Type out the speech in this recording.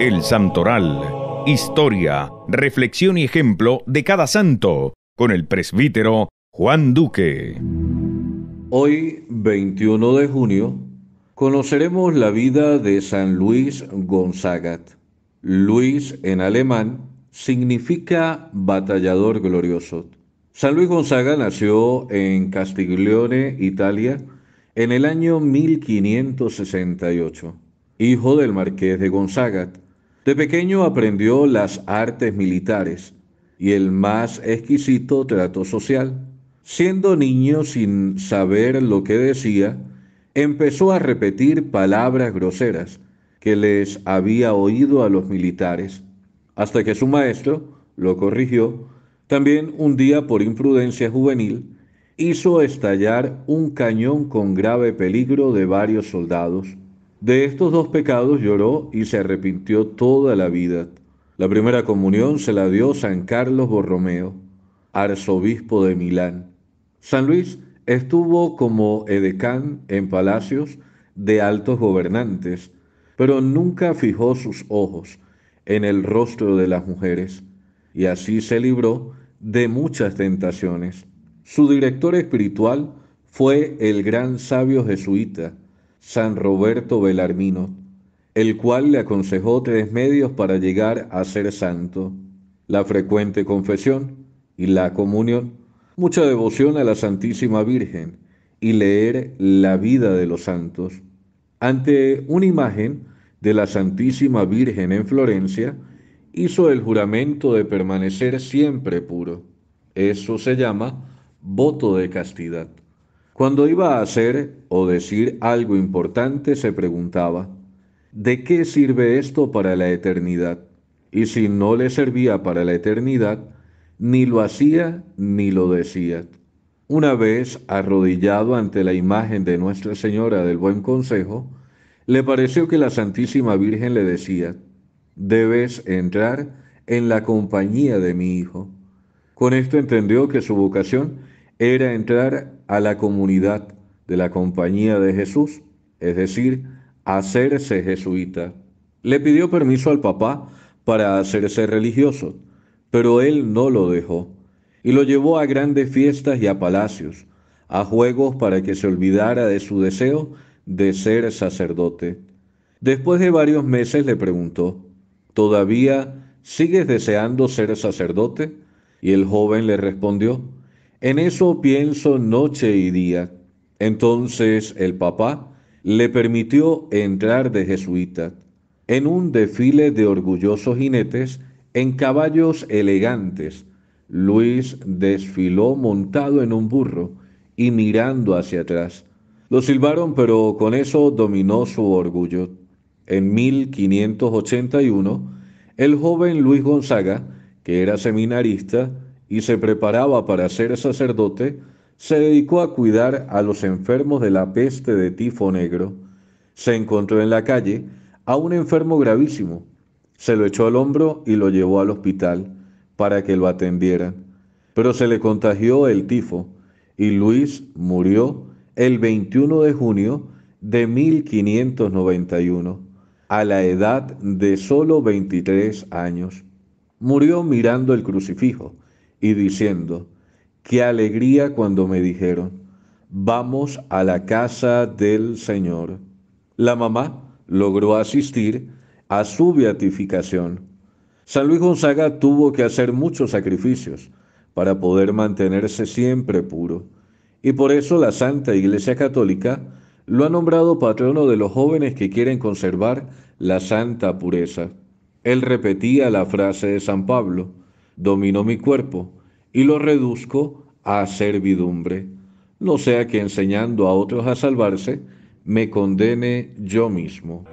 El Santoral. Historia, reflexión y ejemplo de cada santo con el presbítero Juan Duque. Hoy, 21 de junio, conoceremos la vida de San Luis Gonzaga. Luis en alemán significa batallador glorioso. San Luis Gonzaga nació en Castiglione, Italia, en el año 1568, hijo del marqués de Gonzaga. De pequeño aprendió las artes militares y el más exquisito trato social. Siendo niño sin saber lo que decía, empezó a repetir palabras groseras que les había oído a los militares, hasta que su maestro lo corrigió. También un día, por imprudencia juvenil, hizo estallar un cañón con grave peligro de varios soldados. De estos dos pecados lloró y se arrepintió toda la vida. La primera comunión se la dio San Carlos Borromeo, arzobispo de Milán. San Luis estuvo como edecán en palacios de altos gobernantes, pero nunca fijó sus ojos en el rostro de las mujeres, y así se libró de muchas tentaciones. Su director espiritual fue el gran sabio jesuita, San Roberto Belarmino, el cual le aconsejó tres medios para llegar a ser santo, la frecuente confesión y la comunión, mucha devoción a la Santísima Virgen y leer la vida de los santos. Ante una imagen de la Santísima Virgen en Florencia, hizo el juramento de permanecer siempre puro. Eso se llama voto de castidad. Cuando iba a hacer o decir algo importante, se preguntaba, ¿de qué sirve esto para la eternidad? Y si no le servía para la eternidad, ni lo hacía ni lo decía. Una vez arrodillado ante la imagen de Nuestra Señora del Buen Consejo, le pareció que la Santísima Virgen le decía, debes entrar en la compañía de mi Hijo. Con esto entendió que su vocación era entrar a la comunidad de la compañía de Jesús, es decir, hacerse jesuita. Le pidió permiso al papá para hacerse religioso, pero él no lo dejó y lo llevó a grandes fiestas y a palacios, a juegos para que se olvidara de su deseo de ser sacerdote. Después de varios meses le preguntó, ¿todavía sigues deseando ser sacerdote? Y el joven le respondió, en eso pienso noche y día. Entonces el papá le permitió entrar de jesuita en un desfile de orgullosos jinetes en caballos elegantes. Luis desfiló montado en un burro y mirando hacia atrás. Lo silbaron, pero con eso dominó su orgullo. En 1581, el joven Luis Gonzaga, que era seminarista y se preparaba para ser sacerdote, se dedicó a cuidar a los enfermos de la peste de tifo negro. Se encontró en la calle a un enfermo gravísimo. Se lo echó al hombro y lo llevó al hospital para que lo atendieran. Pero se le contagió el tifo y Luis murió el 21 de junio de 1591, a la edad de solo 23 años. Murió mirando el crucifijo y diciendo, qué alegría cuando me dijeron, vamos a la casa del Señor. La mamá logró asistir a su beatificación. San Luis Gonzaga tuvo que hacer muchos sacrificios para poder mantenerse siempre puro y por eso la Santa Iglesia Católica lo ha nombrado patrono de los jóvenes que quieren conservar la santa pureza. Él repetía la frase de San Pablo, domino mi cuerpo y lo reduzco a servidumbre, no sea que enseñando a otros a salvarse, me condene yo mismo.